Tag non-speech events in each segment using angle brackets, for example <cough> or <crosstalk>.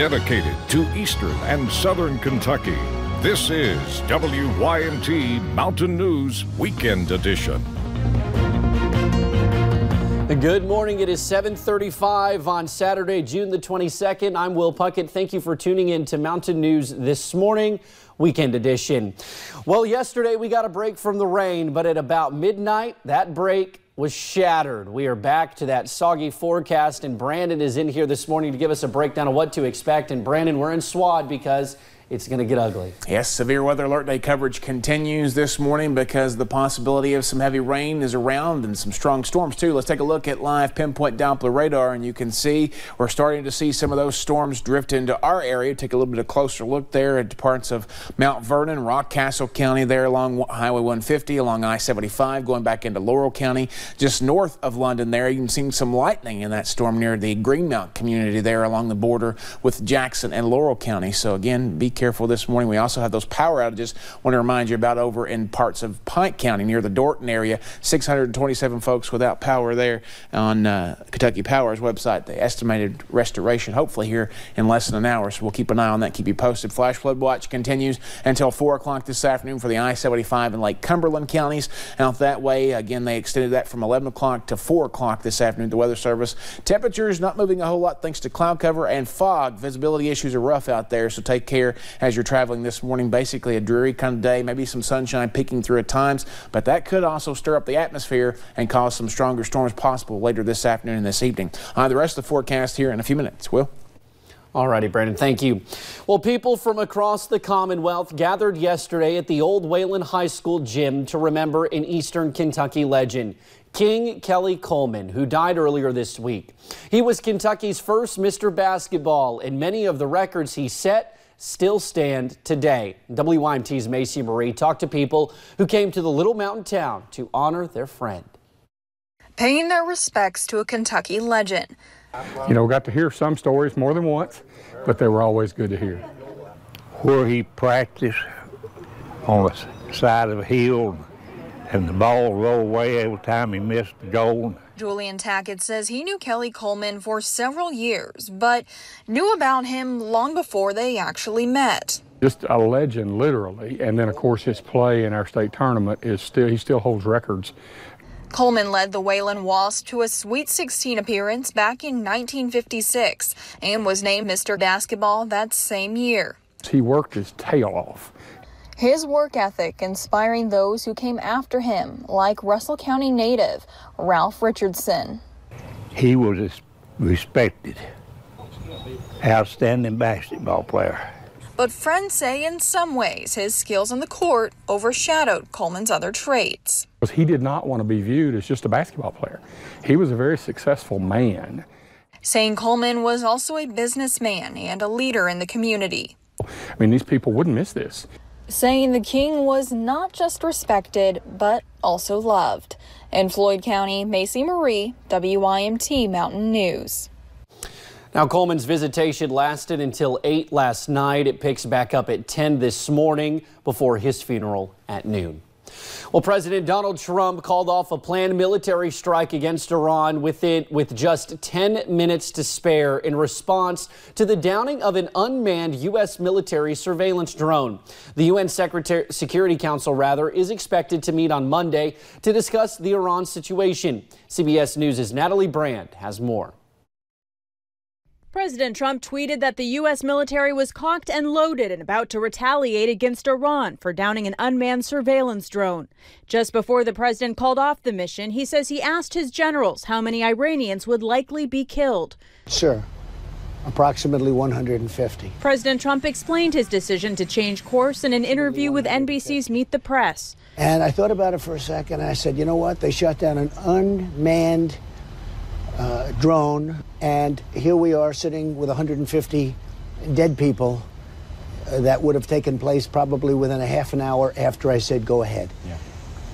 dedicated to eastern and southern Kentucky. This is WYMT Mountain News Weekend Edition. Good morning. It is 7:35 on Saturday, June the 22nd. I'm Will Puckett. Thank you for tuning in to Mountain News this morning, weekend edition. Well, yesterday we got a break from the rain, but at about midnight, that break was shattered. We are back to that soggy forecast, and Brandon is in here this morning to give us a breakdown of what to expect. And Brandon, we're in SWAD because it's going to get ugly. Yes, severe weather alert day coverage continues this morning because the possibility of some heavy rain is around and some strong storms too. Let's take a look at live pinpoint Doppler radar and you can see we're starting to see some of those storms drift into our area. Take a little bit of closer look there at parts of Mount Vernon, Rockcastle County there along Highway 150 along I-75 going back into Laurel County. Just north of London there you can see some lightning in that storm near the Greenmount community there along the border with Jackson and Laurel County. So again, be this morning. We also have those power outages. Want to remind you about over in parts of Pike County near the Dorton area. 627 folks without power there on uh, Kentucky Power's website. The estimated restoration hopefully here in less than an hour. So we'll keep an eye on that, keep you posted. Flash flood watch continues until 4 o'clock this afternoon for the I-75 in Lake Cumberland counties. Out that way, again, they extended that from 11 o'clock to 4 o'clock this afternoon. The Weather Service. Temperatures not moving a whole lot thanks to cloud cover and fog. Visibility issues are rough out there, so take care as you're traveling this morning. Basically a dreary kind of day, maybe some sunshine peeking through at times, but that could also stir up the atmosphere and cause some stronger storms possible later this afternoon and this evening. Uh, the rest of the forecast here in a few minutes. Will? Alrighty, Brandon, thank you. Well, people from across the Commonwealth gathered yesterday at the old Wayland High School gym to remember an Eastern Kentucky legend. King Kelly Coleman, who died earlier this week. He was Kentucky's first Mr. Basketball, and many of the records he set still stand today. WYMT's Macy Marie talked to people who came to the little mountain town to honor their friend. Paying their respects to a Kentucky legend. You know, got to hear some stories more than once, but they were always good to hear. Where he practiced on the side of a hill and the ball rolled away every time he missed the goal. Julian Tackett says he knew Kelly Coleman for several years, but knew about him long before they actually met. Just a legend, literally. And then, of course, his play in our state tournament is still, he still holds records. Coleman led the Wayland Wasp to a Sweet 16 appearance back in 1956 and was named Mr. Basketball that same year. He worked his tail off. His work ethic inspiring those who came after him, like Russell County native Ralph Richardson. He was a respected, outstanding basketball player. But friends say in some ways his skills on the court overshadowed Coleman's other traits. He did not want to be viewed as just a basketball player. He was a very successful man. Saying Coleman was also a businessman and a leader in the community. I mean, these people wouldn't miss this saying the king was not just respected, but also loved. In Floyd County, Macy Marie, WYMT Mountain News. Now, Coleman's visitation lasted until 8 last night. It picks back up at 10 this morning before his funeral at noon. Well, President Donald Trump called off a planned military strike against Iran with it with just 10 minutes to spare in response to the downing of an unmanned U.S. military surveillance drone. The UN Secretary, Security Council rather is expected to meet on Monday to discuss the Iran situation. CBS News' Natalie Brand has more. President Trump tweeted that the U.S. military was cocked and loaded and about to retaliate against Iran for downing an unmanned surveillance drone. Just before the president called off the mission, he says he asked his generals how many Iranians would likely be killed. Sure. Approximately 150. President Trump explained his decision to change course in an interview with NBC's Meet the Press. And I thought about it for a second. I said, you know what? They shot down an unmanned uh, drone, and here we are sitting with 150 dead people. Uh, that would have taken place probably within a half an hour after I said go ahead. Yeah.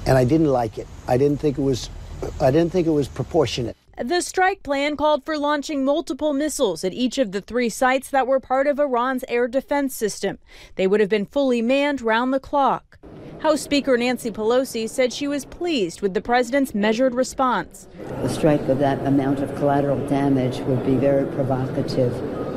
And I didn't like it. I didn't think it was. I didn't think it was proportionate. The strike plan called for launching multiple missiles at each of the three sites that were part of Iran's air defense system. They would have been fully manned round the clock. House Speaker Nancy Pelosi said she was pleased with the president's measured response. A strike of that amount of collateral damage would be very provocative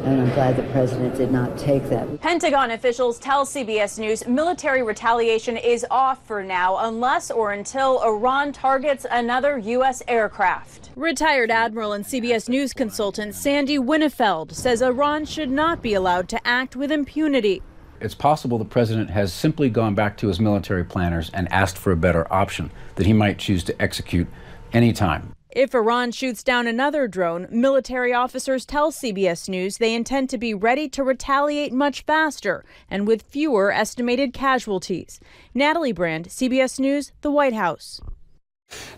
and I'm glad the president did not take that. Pentagon officials tell CBS News military retaliation is off for now unless or until Iran targets another U.S. aircraft. Retired Admiral and CBS News consultant Sandy Winnefeld says Iran should not be allowed to act with impunity. It's possible the president has simply gone back to his military planners and asked for a better option that he might choose to execute anytime. If Iran shoots down another drone, military officers tell CBS News they intend to be ready to retaliate much faster and with fewer estimated casualties. Natalie Brand, CBS News, the White House.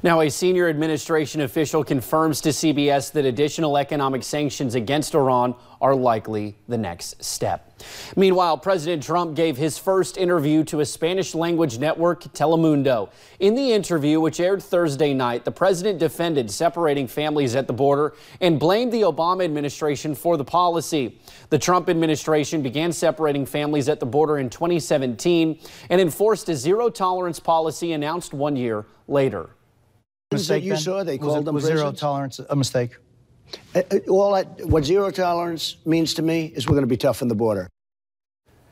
Now, a senior administration official confirms to CBS that additional economic sanctions against Iran are likely the next step. Meanwhile, President Trump gave his first interview to a Spanish language network, Telemundo. In the interview, which aired Thursday night, the president defended separating families at the border and blamed the Obama administration for the policy. The Trump administration began separating families at the border in 2017 and enforced a zero tolerance policy announced one year later mistake that you then? saw, they was called it, them was zero tolerance a mistake? Uh, uh, all that, what zero tolerance means to me is we're going to be tough on the border.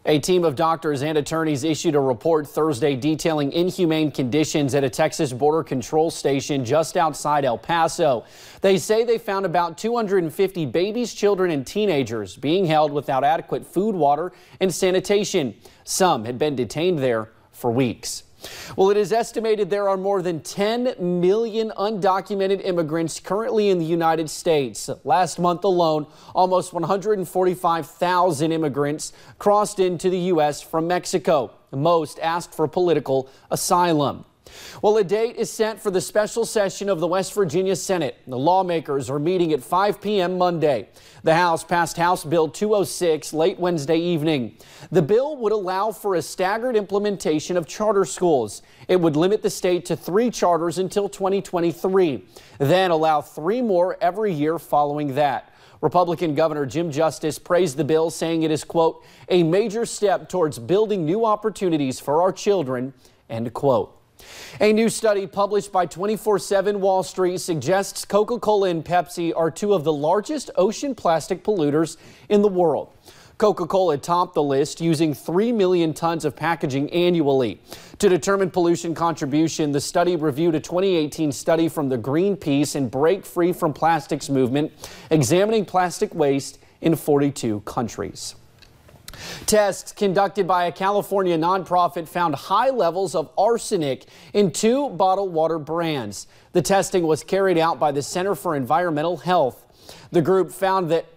A team of doctors and attorneys issued a report Thursday detailing inhumane conditions at a Texas border control station just outside El Paso. They say they found about 250 babies, children, and teenagers being held without adequate food, water, and sanitation. Some had been detained there for weeks. Well, it is estimated there are more than 10 million undocumented immigrants currently in the United States. Last month alone, almost 145,000 immigrants crossed into the U.S. from Mexico. Most asked for political asylum. Well, a date is set for the special session of the West Virginia Senate. The lawmakers are meeting at 5 p.m. Monday. The House passed House Bill 206 late Wednesday evening. The bill would allow for a staggered implementation of charter schools. It would limit the state to three charters until 2023, then allow three more every year following that. Republican Governor Jim Justice praised the bill, saying it is, quote, a major step towards building new opportunities for our children, end quote. A new study published by 24-7 Wall Street suggests Coca-Cola and Pepsi are two of the largest ocean plastic polluters in the world. Coca-Cola topped the list using 3 million tons of packaging annually. To determine pollution contribution, the study reviewed a 2018 study from the Greenpeace and Break Free from Plastics movement, examining plastic waste in 42 countries. Tests conducted by a California nonprofit found high levels of arsenic in two bottled water brands. The testing was carried out by the Center for Environmental Health. The group found that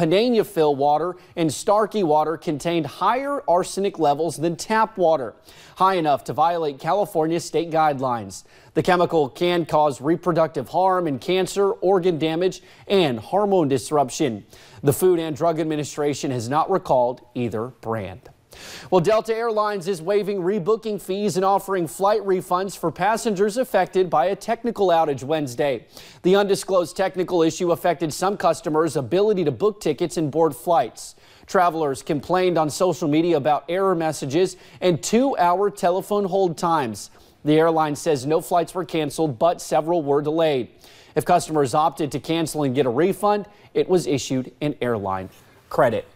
Peñafiel water and Starkey water contained higher arsenic levels than tap water, high enough to violate California state guidelines. The chemical can cause reproductive harm and cancer, organ damage, and hormone disruption. The Food and Drug Administration has not recalled either brand. Well, Delta Airlines is waiving rebooking fees and offering flight refunds for passengers affected by a technical outage Wednesday. The undisclosed technical issue affected some customers' ability to book tickets and board flights. Travelers complained on social media about error messages and two-hour telephone hold times. The airline says no flights were canceled, but several were delayed. If customers opted to cancel and get a refund, it was issued an airline credit.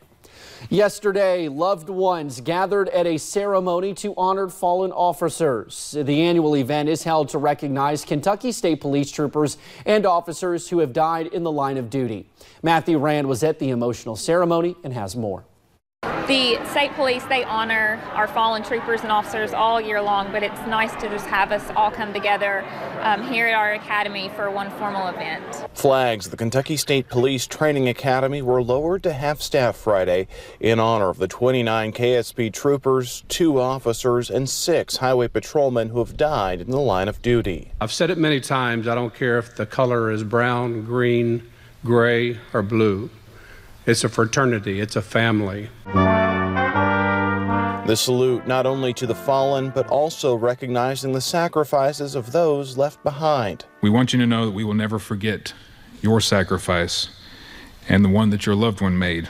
Yesterday, loved ones gathered at a ceremony to honor fallen officers. The annual event is held to recognize Kentucky State Police troopers and officers who have died in the line of duty. Matthew Rand was at the emotional ceremony and has more. The state police, they honor our fallen troopers and officers all year long, but it's nice to just have us all come together um, here at our academy for one formal event. Flags at the Kentucky State Police Training Academy were lowered to half staff Friday in honor of the 29 KSP troopers, two officers, and six highway patrolmen who have died in the line of duty. I've said it many times, I don't care if the color is brown, green, gray, or blue. It's a fraternity, it's a family. The salute not only to the fallen, but also recognizing the sacrifices of those left behind. We want you to know that we will never forget your sacrifice and the one that your loved one made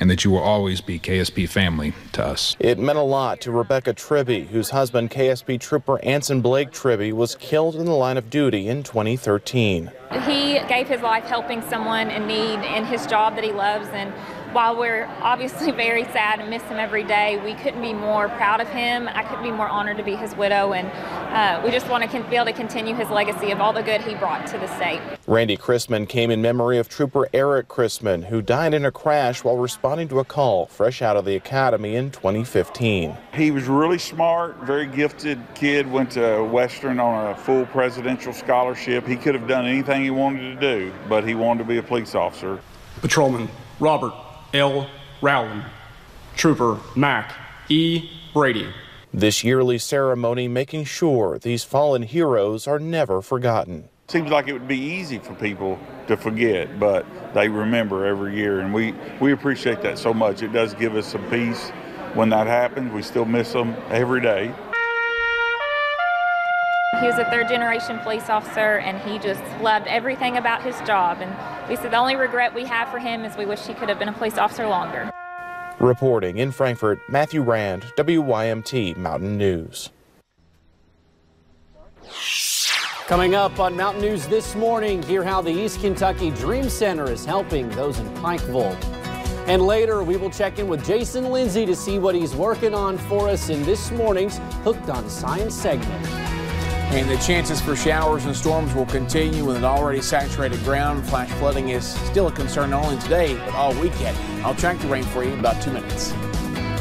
and that you will always be KSP family to us. It meant a lot to Rebecca Tribby, whose husband, KSP Trooper Anson Blake Tribby, was killed in the line of duty in 2013. He gave his life helping someone in need in his job that he loves, and while we're obviously <laughs> very sad and miss him every day, we couldn't be more proud of him. I couldn't be more honored to be his widow, and uh, we just want to be able to continue his legacy of all the good he brought to the state. Randy Chrisman came in memory of Trooper Eric Chrisman, who died in a crash while responding to a call fresh out of the academy in 2015. He was really smart, very gifted kid, went to Western on a full presidential scholarship. He could have done anything he wanted to do, but he wanted to be a police officer. Patrolman Robert L. Rowland, Trooper Mac E. Brady. This yearly ceremony making sure these fallen heroes are never forgotten. Seems like it would be easy for people to forget, but they remember every year, and we, we appreciate that so much. It does give us some peace when that happens. We still miss them every day. He was a third generation police officer and he just loved everything about his job. And we said the only regret we have for him is we wish he could have been a police officer longer. Reporting in Frankfort, Matthew Rand, WYMT Mountain News. Coming up on Mountain News this morning, hear how the East Kentucky Dream Center is helping those in Pikeville. And later, we will check in with Jason Lindsay to see what he's working on for us in this morning's Hooked on Science segment. And the chances for showers and storms will continue with an already saturated ground. Flash flooding is still a concern not only today, but all weekend. I'll track the rain for you in about two minutes.